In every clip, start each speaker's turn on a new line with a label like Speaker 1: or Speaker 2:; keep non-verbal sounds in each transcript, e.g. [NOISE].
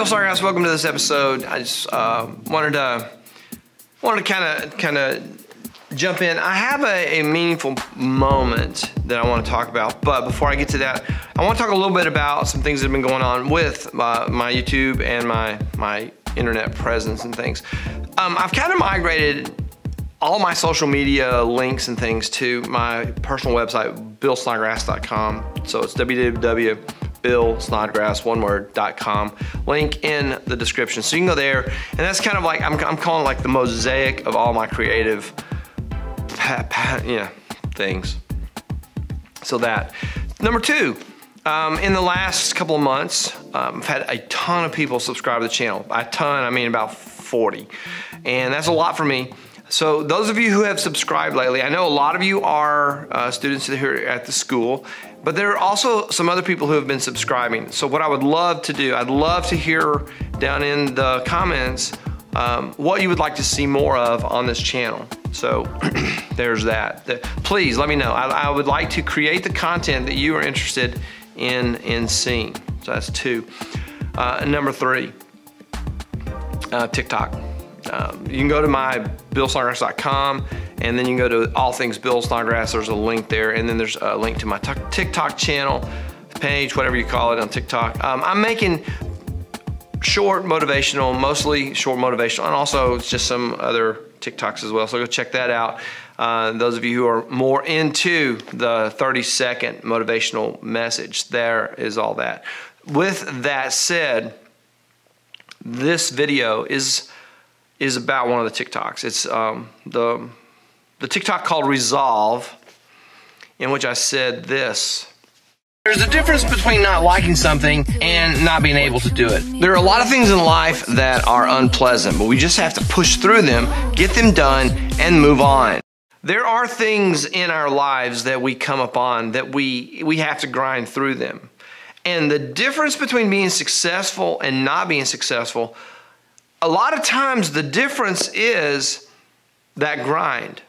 Speaker 1: Bill Snodgrass. Welcome to this episode. I just uh, wanted to wanted to kind of kind of jump in. I have a, a, meaningful moment that I want to talk about, but before I get to that, I want to talk a little bit about some things that have been going on with my, my YouTube and my my internet presence and things. Um, I've kind of migrated all my social media links and things to my personal website, billsnodgrass.com. So it's www.billsnodgrass, one word.com. Link in the description. So you can go there, and that's kind of like, I'm, I'm calling like the mosaic of all my creative yeah, things. So that. Number two, um, in the last couple of months, um, I've had a ton of people subscribe to the channel. A ton, I mean about 40. And that's a lot for me. So those of you who have subscribed lately, I know a lot of you are uh, students here at the school, but there are also some other people who have been subscribing. So what I would love to do, I'd love to hear down in the comments um, what you would like to see more of on this channel. So [CLEARS THROAT] there's that. Please let me know. I, I, would like to create the content that you are interested in in seeing. So that's two. Uh, number three, uh, TikTok. Um, you can go to my billsnodgrass.com and then you can go to all things Bill Snodgrass. There's a link there, and then there's a link to my TikTok channel, page, whatever you call it on TikTok. Um, I'm making short motivational, mostly short motivational, and also just some other TikToks as well. So go check that out. Uh, those of you who are more into the 30 second motivational message, there is all that. With that said, this video is is about one of the TikToks. It's um, the the TikTok called Resolve, in which I said this. There's a difference between not liking something and not being able to do it. There are a lot of things in life that are unpleasant, but we just have to push through them, get them done, and move on. There are things in our lives that we come upon that we, we have to grind through them. And the difference between being successful and not being successful, a lot of times the difference is that grind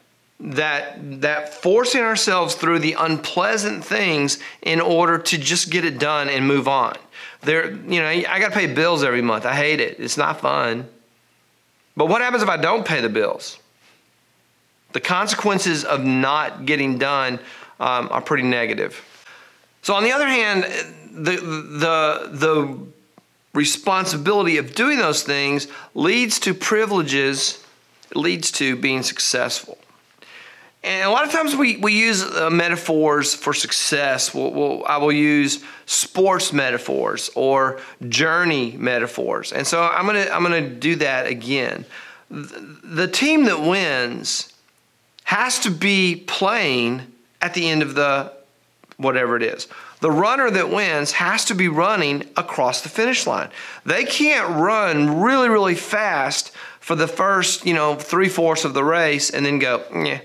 Speaker 1: that that forcing ourselves through the unpleasant things in order to just get it done and move on. There, you know, I got to pay bills every month. I hate it. It's not fun. But what happens if I don't pay the bills? The consequences of not getting done um, are pretty negative. So on the other hand, the the the responsibility of doing those things leads to privileges, leads to being successful. And a lot of times we, we use uh, metaphors for success. We'll, we'll, I will use sports metaphors or journey metaphors. And so I'm going to I'm to do that again. The, the team that wins has to be playing at the end of the whatever it is. The runner that wins has to be running across the finish line. They can't run really, really fast for the first, you know, three fourths of the race and then go, yeah,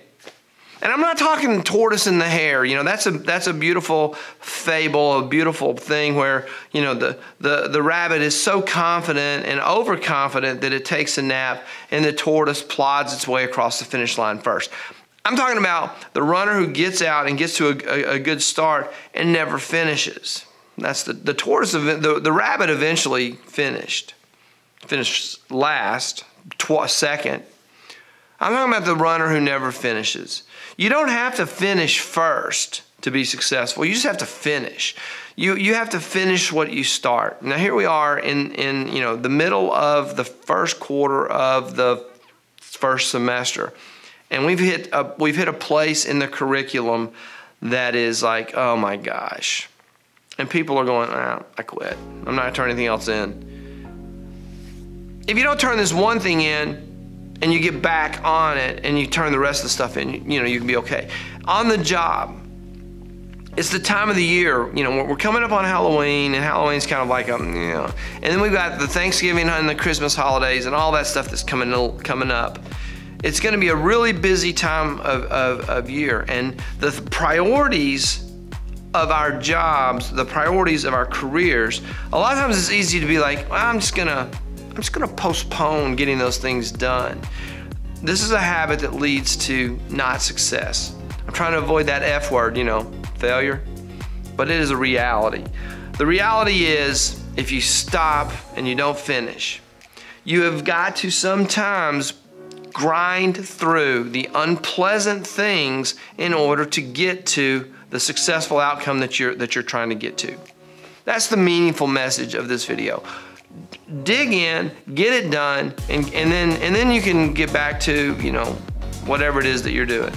Speaker 1: and I'm not talking tortoise in the hare. You know, that's a that's a beautiful fable, a beautiful thing where, you know, the the, the rabbit is so confident and overconfident that it takes a nap and the tortoise plods its way across the finish line first. I'm talking about the runner who gets out and gets to a, a, a good start and never finishes. That's the, the tortoise, the, the rabbit eventually finished. Finished last, tw- second. I'm talking about the runner who never finishes. You don't have to finish first to be successful. You just have to finish. You you have to finish what you start. Now here we are in in you know the middle of the first quarter of the first semester, and we've hit a, we've hit a place in the curriculum that is like oh my gosh, and people are going ah, I quit. I'm not turning anything else in. If you don't turn this one thing in, and you get back on it and you turn the rest of the stuff in, you know, you can be okay. On the job, it's the time of the year, you know, we're coming up on Halloween and Halloween's kind of like, a, you know, and then we've got the Thanksgiving and the Christmas holidays and all that stuff that's coming, coming up. It's going to be a really busy time of, of, of year and the priorities of our jobs, the priorities of our careers, a lot of times it's easy to be like, well, I'm just going to I'm just gonna postpone getting those things done. This is a habit that leads to not success. I'm trying to avoid that F word, you know, failure, but it is a reality. The reality is if you stop and you don't finish. You have got to sometimes grind through the unpleasant things in order to get to the successful outcome that you're that you're trying to get to. That's the meaningful message of this video. Dig in, get it done, and, and then and then you can get back to, you know, whatever it is that you're doing.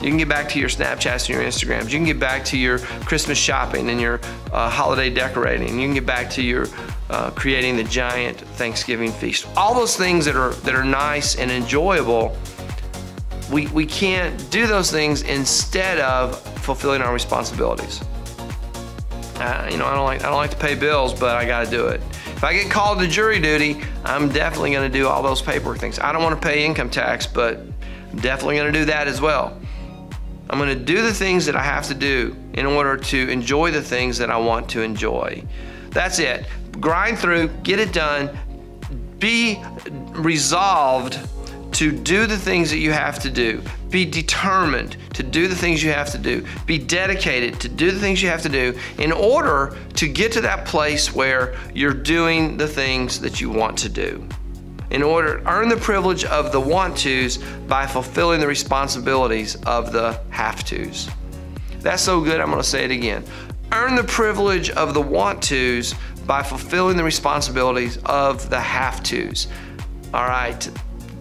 Speaker 1: You can get back to your Snapchats and your Instagrams. You can get back to your Christmas shopping and your uh, holiday decorating. You can get back to your uh, creating the giant Thanksgiving feast. All those things that are that are nice and enjoyable. We, we can't do those things instead of fulfilling our responsibilities. Uh, you know, I don't like I don't like to pay bills, but I got to do it. If I get called to jury duty, I'm definitely going to do all those paperwork things. I don't want to pay income tax, but I'm definitely going to do that as well. I'm going to do the things that I have to do in order to enjoy the things that I want to enjoy. That's it. Grind through, get it done, be resolved to do the things that you have to do. Be determined to do the things you have to do. Be dedicated to do the things you have to do in order to get to that place where you're doing the things that you want to do in order to earn the privilege of the want tos by fulfilling the responsibilities of the have tos. That's so good, I'm gonna say it again. Earn the privilege of the want tos by fulfilling the responsibilities of the have tos. All right,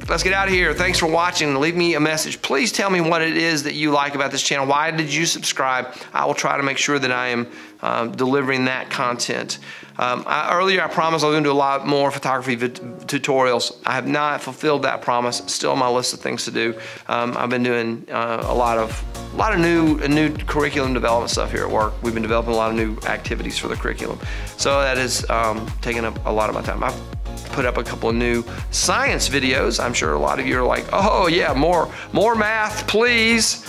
Speaker 1: let's get out of here. Thanks for watching. Leave me a message. Please tell me what it is that you like about this channel. Why did you subscribe? I will try to make sure that I am um, delivering that content. Um, I, earlier, I promised I was going to do a lot more photography tutorials. I have not fulfilled that promise. Still on my list of things to do. Um, I've been doing uh, a lot of a lot of new new curriculum development stuff here at work. We've been developing a lot of new activities for the curriculum. So that is um, taking up a lot of my time. I've put up a couple of new science videos. I'm sure a lot of you are like, oh yeah, more more math, please.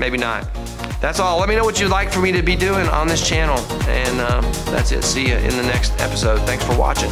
Speaker 1: Maybe not. That's all. Let me know what you'd like for me to be doing on this channel. And uh, that's it. See you in the next episode. Thanks for watching.